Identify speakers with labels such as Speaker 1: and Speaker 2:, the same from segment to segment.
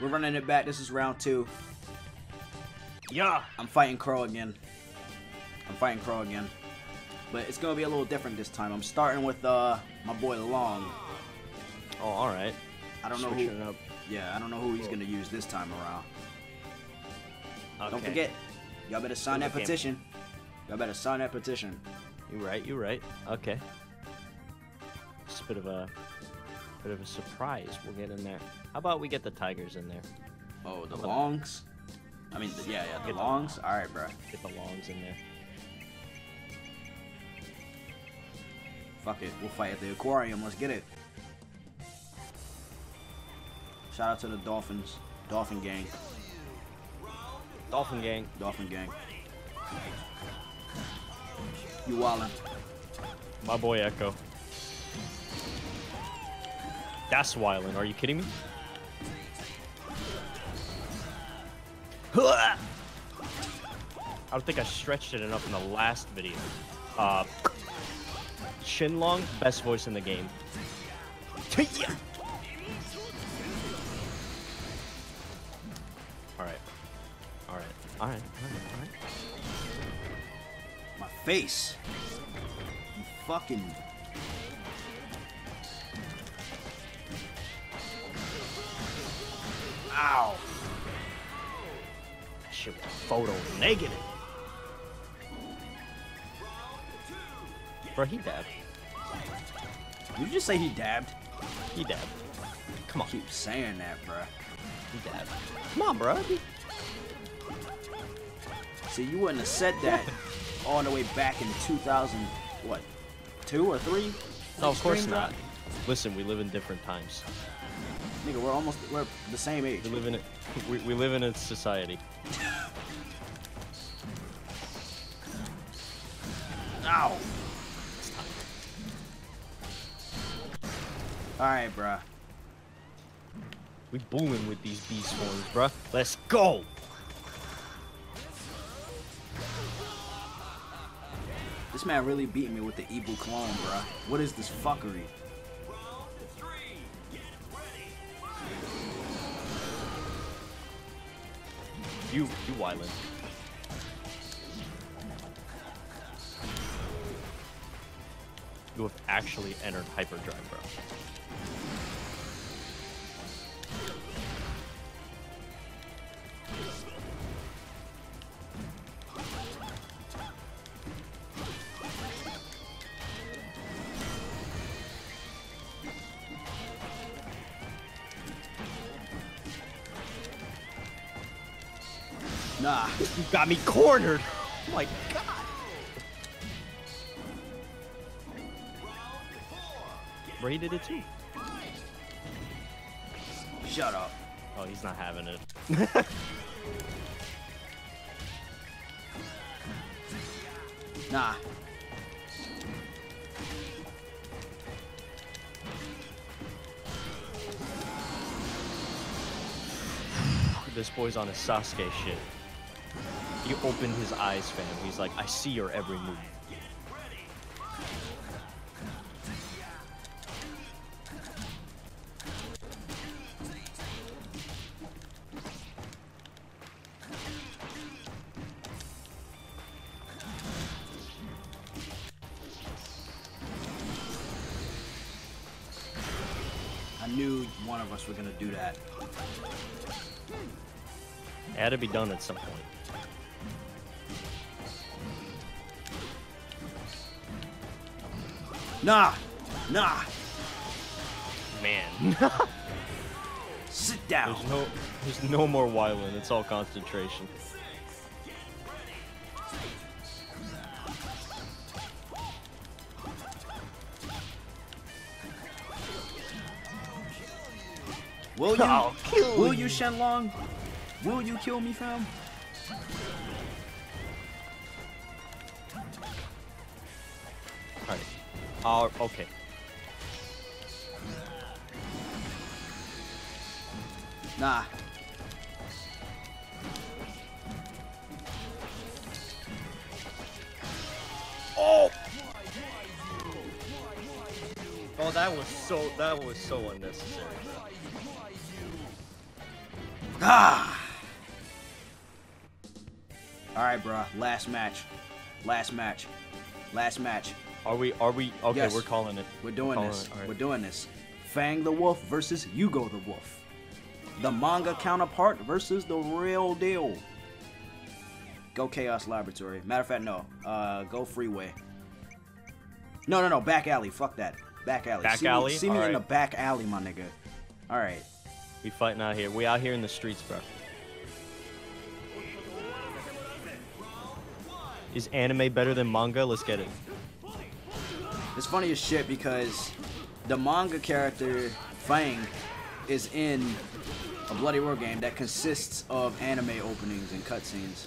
Speaker 1: We're running it back. This is round two.
Speaker 2: Yeah.
Speaker 1: I'm fighting Kro again. I'm fighting Kro again. But it's gonna be a little different this time. I'm starting with uh my boy Long.
Speaker 2: Oh, all right.
Speaker 1: I don't know
Speaker 2: Switching
Speaker 1: who.
Speaker 2: it up.
Speaker 1: Yeah, I don't know who he's gonna use this time around. Don't forget, y'all better sign that
Speaker 2: Okay.
Speaker 1: petition. Y'all better sign that petition.
Speaker 2: You right. You right. Okay. Just a bit of a bit of a surprise. We'll get in there. How about we get the tigers in there?
Speaker 1: Oh, the longs. I mean, the, yeah, yeah, the
Speaker 2: Get the-
Speaker 1: longs. All right, bro.
Speaker 2: Get the longs in there.
Speaker 1: Fuck it. We'll fight at the aquarium. Let's get it. Shout out to the Dolphins. Dolphin gang.
Speaker 2: Dolphin gang.
Speaker 1: Dolphin gang. You wildin'.
Speaker 2: My boy Echo. That's wildin'. Are you kidding me? I don't think I stretched it enough in the last video. Uh, Shenlong, best voice in the game. Alright. Alright. Alright. Alright. Alright.
Speaker 1: My face. You fucking. Ow.
Speaker 2: That shit was photo negative. Bro, he dabbed.
Speaker 1: Did you just say he dabbed?
Speaker 2: He dabbed. Come on,
Speaker 1: Keep saying that, bro.
Speaker 2: he dabbed. Come on, bro.
Speaker 1: See, you wouldn't have said that all the way back in 2000, what, two or three?
Speaker 2: No, of course not. Listen, we live in different times.
Speaker 1: Nigga, we're almost, we're the same age.
Speaker 2: We live in a, we, we live in a society.
Speaker 1: Ow. Alright, bruh.
Speaker 2: We booming with these beast horns, bruh. Let's go.
Speaker 1: This man really beat me with the Ebu clone, bruh. What is this fuckery?
Speaker 2: You, you wildin'. You have actually entered hyperdrive, bro. Got me cornered. Oh my god. He did it too.
Speaker 1: Shut up.
Speaker 2: Oh, he's not having it.
Speaker 1: Nah.
Speaker 2: This boy's on a Sasuke shit. He opened his eyes, fam. He's like, I see your every move.
Speaker 1: I knew one of us were gonna do that.
Speaker 2: It had to be done at some point.
Speaker 1: Nah. Nah.
Speaker 2: Man.
Speaker 1: Sit down.
Speaker 2: there's no there's no more Wyland. It's all concentration.
Speaker 1: Will you?
Speaker 2: I'll kill
Speaker 1: will
Speaker 2: you.
Speaker 1: you, Shenlong? Will you kill me, fam?
Speaker 2: Alright. Uh, okay.
Speaker 1: Nah.
Speaker 2: Oh! Oh, that was so that was so unnecessary.
Speaker 1: Ah. All right, bruh. Last match. Last match. Last match.
Speaker 2: Are we? Are we? Okay,
Speaker 1: Yes.
Speaker 2: we're calling it.
Speaker 1: We're doing
Speaker 2: Calling
Speaker 1: this.
Speaker 2: it, alright.
Speaker 1: We're doing this. Fang the Wolf versus Yugo the Wolf. The manga counterpart versus the real deal. Go Chaos Laboratory. Matter of fact, no. Uh, go Freeway. No, no, no. Back alley. Fuck that. Back alley.
Speaker 2: Back
Speaker 1: see
Speaker 2: alley?
Speaker 1: Me, see me in the back alley, my nigga. All right.
Speaker 2: We fighting out here. We out here in the streets, bro. Is anime better than manga? Let's get it.
Speaker 1: It's funny as shit because the manga character Fang is in a Bloody Roar game that consists of anime openings and cutscenes.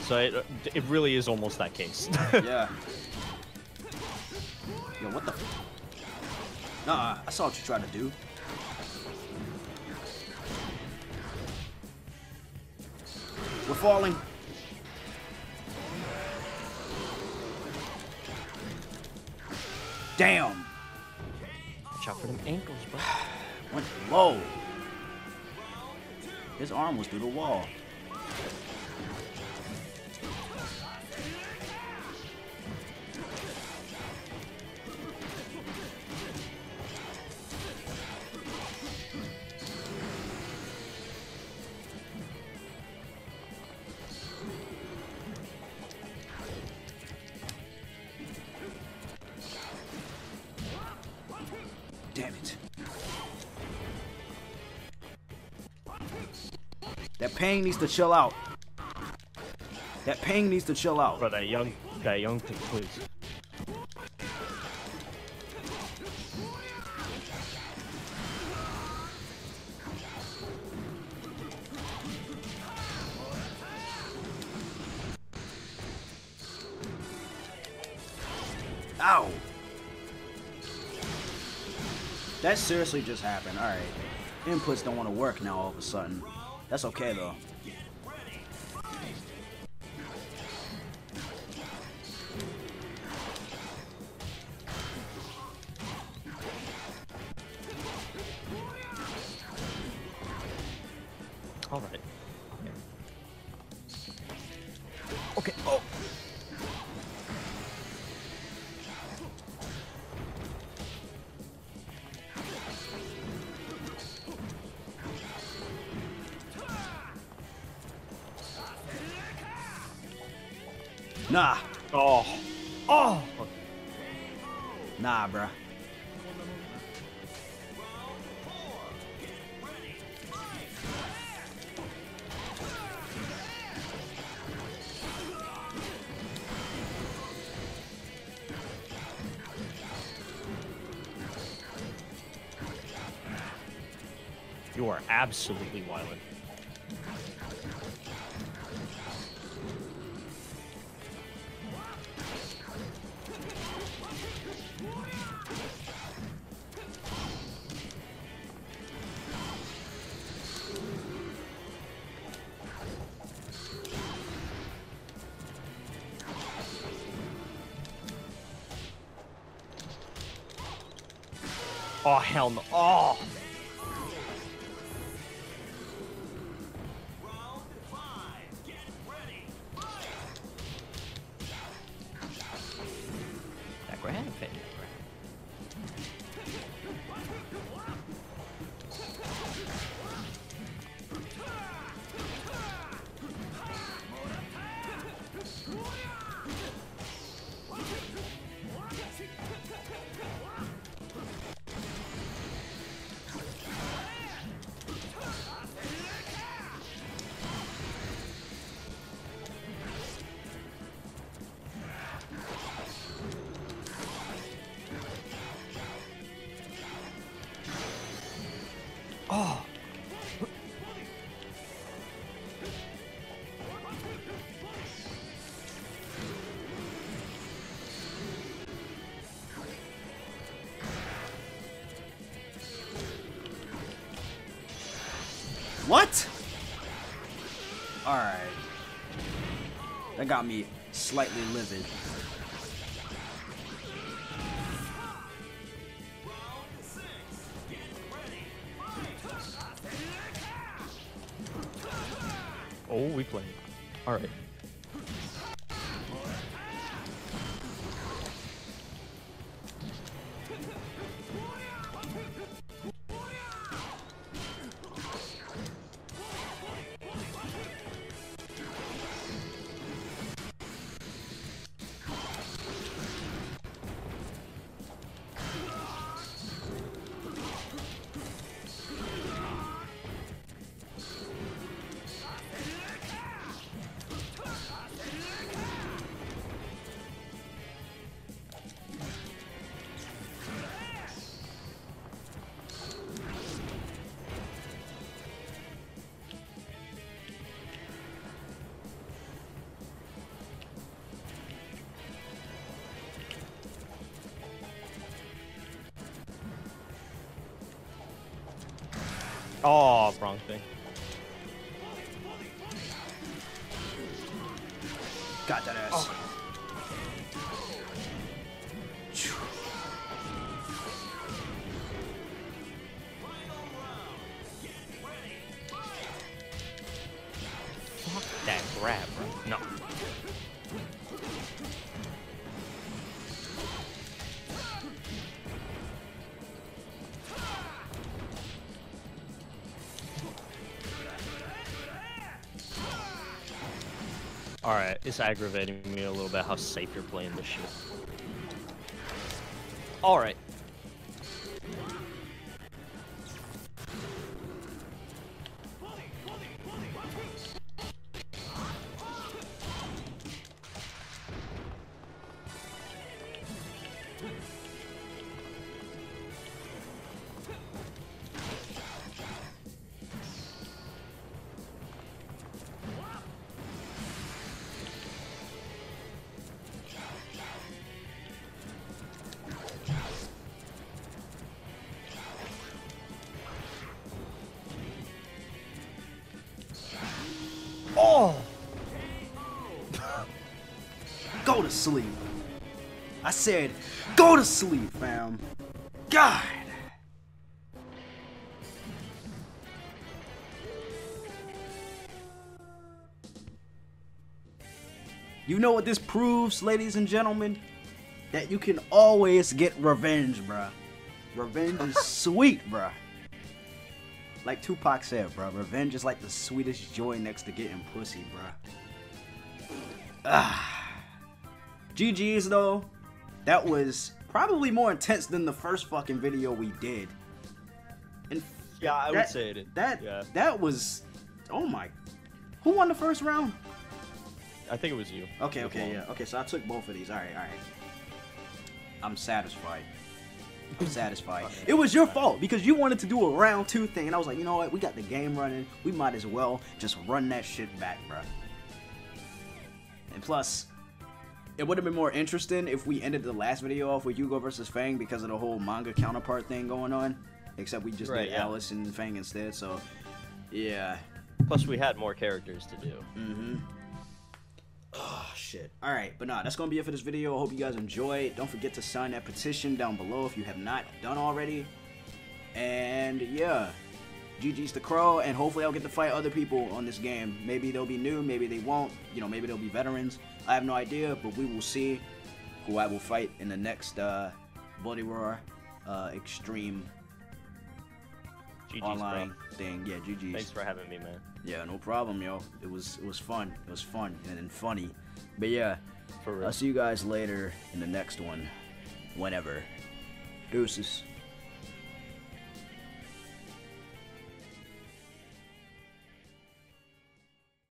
Speaker 2: So it, it really is almost that case.
Speaker 1: Yeah. Yo, what the? F- Nah, I saw what you tried to do. We're falling. Damn.
Speaker 2: Watch out for them ankles, bro.
Speaker 1: Went low. His arm was through the wall. Damn it. That pain needs to chill out. That pain needs to chill out.
Speaker 2: Bro, that young, that young thing, please.
Speaker 1: Ow! That seriously just happened. Alright. Inputs don't want to work now all of a sudden. That's okay though. Nah.
Speaker 2: Oh. Oh.
Speaker 1: Nah, bruh.
Speaker 2: You are absolutely wildin'. Oh hell no! Oh.
Speaker 1: What? Alright. That got me slightly livid.
Speaker 2: Oh, we played. Alright. Oh, wrong thing. Alright, it's aggravating me a little bit how safe you're playing this shit. Alright.
Speaker 1: Sleep. I said, go to sleep, fam. God. You know what this proves, ladies and gentlemen? That you can always get revenge, bruh. Revenge is sweet, bruh. Like Tupac said, bruh, revenge is like the sweetest joy next to getting pussy, bruh. Ah. GG's though, that was probably more intense than the first fucking video we did. And
Speaker 2: Yeah, I would say it.
Speaker 1: That
Speaker 2: yeah.
Speaker 1: that was, oh my, who won the first round?
Speaker 2: I think it was you.
Speaker 1: Okay, okay, yeah, okay. So I took both of these. All right, all right. I'm satisfied. I'm satisfied. It was your fault because you wanted to do a round two thing, and I was like, you know what? We got the game running. We might as well just run that shit back, bro. And plus, it would have been more interesting if we ended the last video off with Yugo versus Fang because of the whole manga counterpart thing going on. Except we just
Speaker 2: Right,
Speaker 1: did
Speaker 2: yeah.
Speaker 1: Alice and Fang instead. So, yeah.
Speaker 2: Plus, we had more characters to do.
Speaker 1: Mm-hmm. Oh shit. Alright, but nah, that's gonna be it for this video. I hope you guys enjoy. Don't forget to sign that petition down below if you have not done already. And yeah. GG's the Kro, and hopefully I'll get to fight other people on this game. Maybe they'll be new, maybe they won't. You know, maybe they'll be veterans. I have no idea, but we will see who I will fight in the next uh, Bloody Roar uh, Extreme
Speaker 2: GG's,
Speaker 1: online
Speaker 2: bro.
Speaker 1: thing. Yeah, GG's.
Speaker 2: Thanks for having me, man.
Speaker 1: Yeah, no problem, yo. It was it was fun. It was fun and, and funny. But yeah,
Speaker 2: For real.
Speaker 1: I'll see you guys later in the next one. Whenever. Deuces.